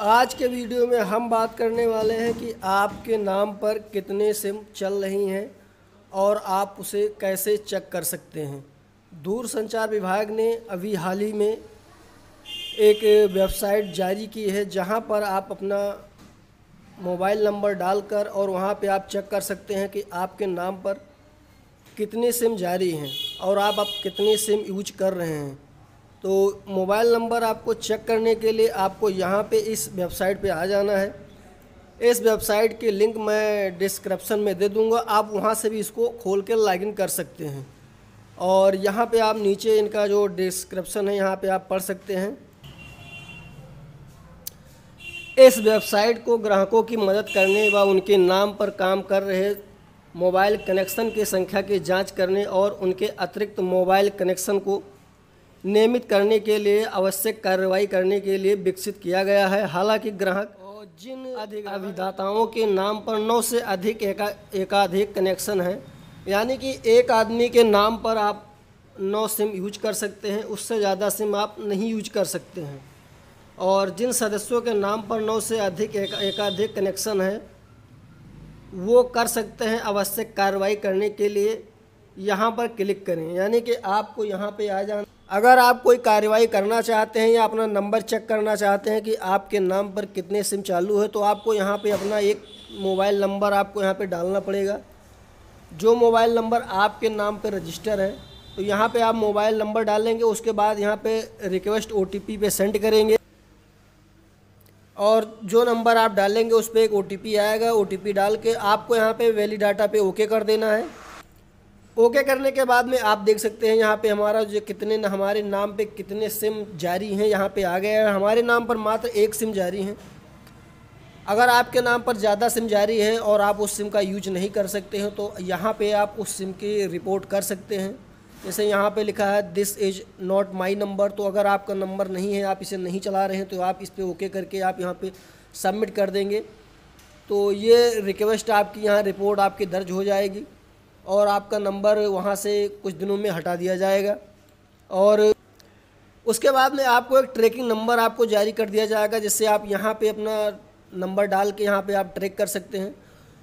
आज के वीडियो में हम बात करने वाले हैं कि आपके नाम पर कितने सिम चल रही हैं और आप उसे कैसे चेक कर सकते हैं। दूर संचार विभाग ने अभी हाल ही में एक वेबसाइट जारी की है जहाँ पर आप अपना मोबाइल नंबर डालकर और वहाँ पे आप चेक कर सकते हैं कि आपके नाम पर कितने सिम जारी हैं और आप अब कितने सिम यूज़ कर रहे हैं। तो मोबाइल नंबर आपको चेक करने के लिए आपको यहाँ पे इस वेबसाइट पे आ जाना है। इस वेबसाइट की लिंक मैं डिस्क्रिप्शन में दे दूँगा। आप वहाँ से भी इसको खोल कर लॉगिन कर सकते हैं। और यहाँ पे आप नीचे इनका जो डिस्क्रिप्शन है, यहाँ पे आप पढ़ सकते हैं। इस वेबसाइट को ग्राहकों की मदद करने व उनके नाम पर काम कर रहे मोबाइल कनेक्शन की संख्या की जाँच करने और उनके अतिरिक्त मोबाइल कनेक्शन को नियमित करने के लिए आवश्यक कार्रवाई करने के लिए विकसित किया गया है। हालाँकि ग्राहक जिन अभिदाताओं के नाम पर नौ से अधिक एका एकाधिक कनेक्शन हैं यानी कि एक आदमी के नाम पर आप नौ सिम यूज़ कर सकते हैं उससे ज़्यादा सिम आप नहीं यूज़ कर सकते हैं। और जिन सदस्यों के नाम पर नौ से अधिक एक, एकाधिक कनेक्शन है वो कर सकते हैं आवश्यक कार्रवाई करने के लिए। यहाँ पर क्लिक करें यानी कि आपको यहाँ पे आ जाना अगर आप कोई कार्रवाई करना चाहते हैं या अपना नंबर चेक करना चाहते हैं कि आपके नाम पर कितने सिम चालू है तो आपको यहाँ पे अपना एक मोबाइल नंबर आपको यहाँ पे डालना पड़ेगा। जो मोबाइल नंबर आपके नाम पर रजिस्टर है तो यहाँ पे आप मोबाइल नंबर डालेंगे, उसके बाद यहाँ पे रिक्वेस्ट ओटीपी पे सेंड करेंगे। और जो नंबर आप डालेंगे, उस पर एक ओटीपी आएगा, ओटीपी डाल के आपको यहाँ पे वैली डाटा पे ओके कर देना है। ओके करने के बाद में आप देख सकते हैं यहाँ पे हमारा जो कितने ना, हमारे नाम पे कितने सिम जारी हैं, यहाँ पे आ गया है। हमारे नाम पर मात्र एक सिम जारी है। अगर आपके नाम पर ज़्यादा सिम जारी है और आप उस सिम का यूज़ नहीं कर सकते हैं तो यहाँ पे आप उस सिम की रिपोर्ट कर सकते हैं। जैसे यहाँ पे लिखा है this is not my number तो अगर आपका नंबर नहीं है, आप इसे नहीं चला रहे हैं तो आप इस पर ओके करके आप यहाँ पे सबमिट कर देंगे। तो ये रिक्वेस्ट आपकी यहाँ रिपोर्ट आपकी दर्ज हो जाएगी। और आपका नंबर वहाँ से कुछ दिनों में हटा दिया जाएगा। और उसके बाद में आपको एक ट्रैकिंग नंबर आपको जारी कर दिया जाएगा, जिससे आप यहाँ पे अपना नंबर डाल के यहाँ पे आप ट्रैक कर सकते हैं।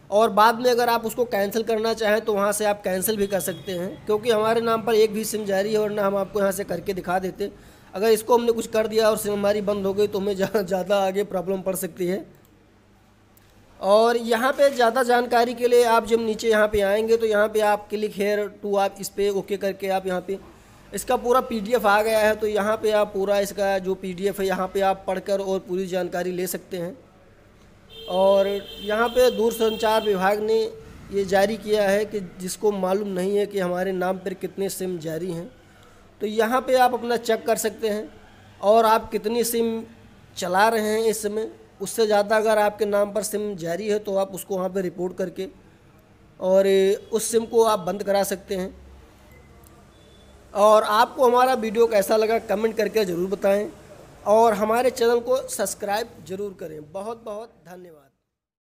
और बाद में अगर आप उसको कैंसिल करना चाहें तो वहाँ से आप कैंसिल भी कर सकते हैं, क्योंकि हमारे नाम पर एक भी सिम जारी है वरना हम आपको यहाँ से करके दिखा देते। अगर इसको हमने कुछ कर दिया और सिम हमारी बंद हो गई तो हमें ज़्यादा आगे प्रॉब्लम पड़ सकती है। और यहाँ पे ज़्यादा जानकारी के लिए आप जब नीचे यहाँ पे आएँगे तो यहाँ पे आप क्लिक हेयर टू आप इस पर ओके करके आप यहाँ पे, इसका पूरा पीडीएफ आ गया है तो यहाँ पे आप पूरा इसका जो पीडीएफ है, यहाँ पे आप पढ़कर और पूरी जानकारी ले सकते हैं। और यहाँ पे दूरसंचार विभाग ने ये जारी किया है कि जिसको मालूम नहीं है कि हमारे नाम पर कितने सिम जारी हैं तो यहाँ पे आप अपना चेक कर सकते हैं, और आप कितनी सिम चला रहे हैं इस समय। उससे ज़्यादा अगर आपके नाम पर सिम जारी है तो आप उसको वहाँ पर रिपोर्ट करके और उस सिम को आप बंद करा सकते हैं। और आपको हमारा वीडियो कैसा लगा कमेंट करके ज़रूर बताएँ और हमारे चैनल को सब्सक्राइब ज़रूर करें। बहुत बहुत धन्यवाद।